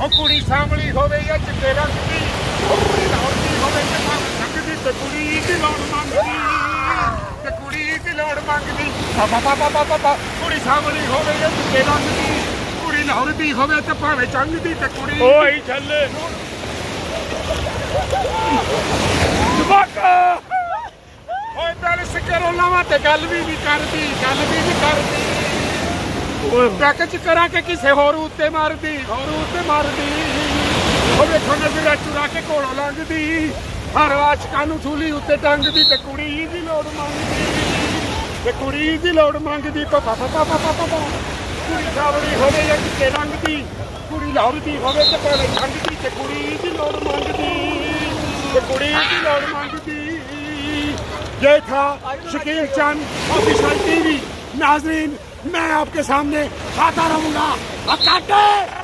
ਉਹ ਕੁੜੀ ਸਾਂਭਲੀ ਹੋਵੇ ਜਾਂ ਚਿੱਟੇ ਰੰਗ ਦੀ ਕੁੜੀ ਲਾਉਂਦੀ ਹੋਵੇ ਤੇ ਭਾਵੇਂ ਸੰਗ ਦੀ ਤੇ ਕੁੜੀ ਦੀ ਲੋੜ ਮੰਗਦੀ ਤੇ ਕੁੜੀ ਦੀ ਲੋੜ ਮੰਗਦੀ ਪਾ ਪਾ ਪਾ ਪਾ ਪਾ ਕੁੜੀ ਸਾਂਭਲੀ ਹੋਵੇ ਜਾਂ ਚਿੱਟੇ ਰੰਗ ਦੀ ਕੁੜੀ ਲਾਹੌਰ ਦੀ ਹੋਵੇ ਤੇ ਭਾਵੇਂ ਚੰਗ ਦੀ ਤੇ ਕੁੜੀ ਓਏ ਚੱਲੇ ਜਵਾਕਾ। ਓਏ ਪਹਿਲੇ ਸਿਕਰੋ ਲਾਵਾਂ ਤੇ ਗੱਲ ਵੀ ਨਹੀਂ ਕਰਦੀ ਗੱਲ ਵੀ ਓਏ ਬੈਕ ਚ ਕਰਾਂ ਕਿ ਕਿਸੇ ਹੋਰ ਉੱਤੇ ਮਾਰਦੀ ਹੋਰ ਉੱਤੇ ਮਾਰਦੀ ਉਹ ਵੇਖੋ ਨਜ਼ਰ ਚੁਰਾ ਕੇ ਕੋਲੋਂ ਲੰਘਦੀ ਹਰ ਆਸ਼ਕਾਂ ਨੂੰ ਥੂਲੀ ਉੱਤੇ ਟੰਗਦੀ ਤੇ ਕੁੜੀ ਦੀ ਲੋੜ ਮੰਗਦੀ ਤੇ ਕੁੜੀ ਦੀ ਲੋੜ ਮੰਗਦੀ ਪਾ ਪਾ ਪਾ ਪਾ ਪਾ ਪਾ ਪਾ ਕੁੜੀ ਸਾਵੜੀ ਹੋਵੇ ਜਾਂ ਕਿਤੇ ਰੰਗ ਦੀ ਕੁੜੀ ਲਾਹੌਰ ਦੀ ਹੋਵੇ ਤੇ ਭਾਵੇਂ ਠੰਡ ਦੀ ਤੇ ਕੁੜੀ ਦੀ ਲੋੜ ਮੰਗਦੀ ਤੇ ਕੁੜੀ ਦੀ ਲੋੜ ਮੰਗਦੀ ये था शकील चंद ऑफिशियल टीवी नाजरीन मैं आपके सामने आता रहूँगा। अब काटे!